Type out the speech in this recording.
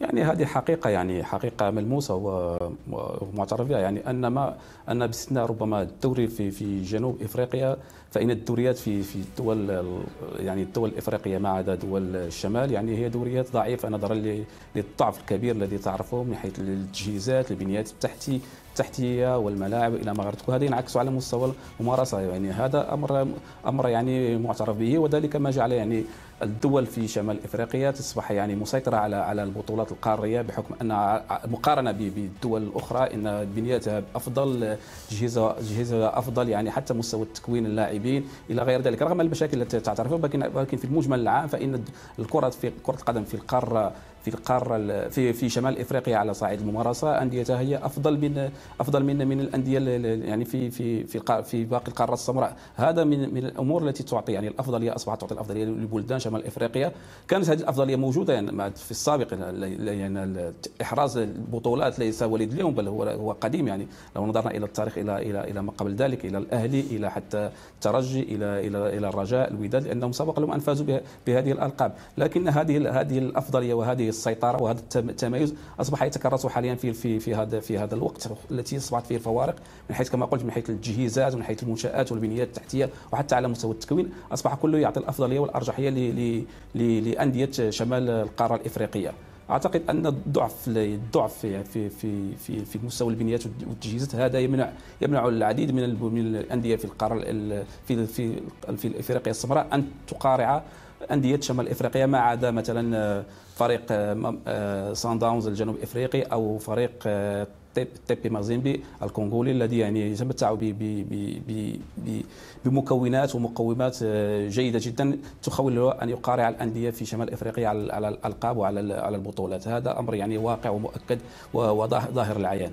يعني هذه حقيقة يعني حقيقة ملموسة ومعترف بها يعني أن ما أن باستثناء ربما الدوري في في جنوب إفريقيا فإن الدوريات في في الدول يعني الدول الإفريقية ما عدا دول الشمال يعني هي دوريات ضعيفة. نظرا للضعف الكبير الذي تعرفه من حيث التجهيزات البنيات التحتية التحتية والملاعب إلى ما غيرت وهذا ينعكس على مستوى الممارسة. يعني هذا أمر أمر يعني معترف به. وذلك ما جعل يعني الدول في شمال إفريقيا تصبح يعني مسيطرة على على البطولات القارية بحكم أن مقارنة بالدول الأخرى إن بنيتها أفضل تجهيزها تجهيزها أفضل يعني حتى مستوى تكوين اللاعبين إلى غير ذلك. رغم المشاكل التي تعترفها ولكن ولكن في المجمل العام فإن الكرة في كرة القدم في القارة في القارة في في شمال إفريقيا على صعيد الممارسة أنديتها هي أفضل من أفضل من من الأندية يعني في في في في باقي القارات السمراء. هذا من من الأمور التي تعطي يعني الأفضلية أصبحت تعطي الأفضلية لبلدان شمال إفريقيا. كانت هذه الأفضلية موجودة يعني في السابق يعني إحراز البطولات ليس وليد اليوم بل هو هو قديم يعني. لو نظرنا إلى التاريخ إلى إلى إلى ما قبل ذلك إلى الأهلي إلى حتى الترجي إلى إلى إلى الرجاء الوداد لأنهم سبق لهم أن فازوا بهذه الألقاب. لكن هذه هذه الأفضلية وهذه السيطرة وهذا التميز أصبح يتكرس حاليا في في في هذا في هذا الوقت التي أصبحت فيه الفوارق من حيث كما قلت من حيث التجهيزات ومن حيث المنشآت والبنيات التحتية وحتى على مستوى التكوين أصبح كله يعطي الأفضلية والأرجحية لأندية شمال القارة الإفريقية. أعتقد أن الضعف الضعف في في في في, مستوى البنيات والتجهيزات هذا يمنع يمنع العديد من من الأندية في القارة في في في افريقيا السمراء أن تقارع أندية شمال إفريقيا ما عدا مثلا فريق سان داونز الجنوب إفريقي أو فريق تيبي مازيمبي الكونغولي الذي يعني يتمتع بمكونات ومقومات جيدة جدا تخول له أن يقارع الأندية في شمال إفريقيا على الألقاب وعلى البطولات. هذا أمر يعني واقع ومؤكد وظاهر العيان.